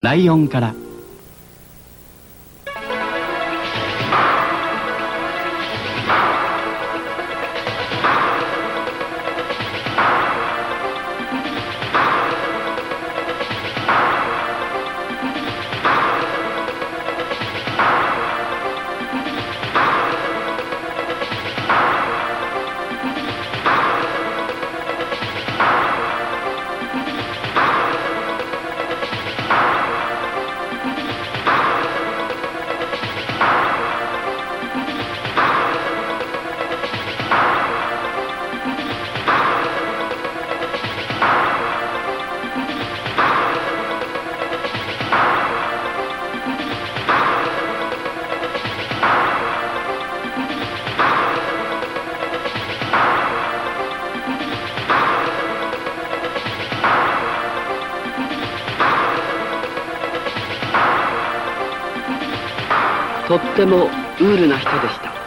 ライオンから。とってもウールな人でした。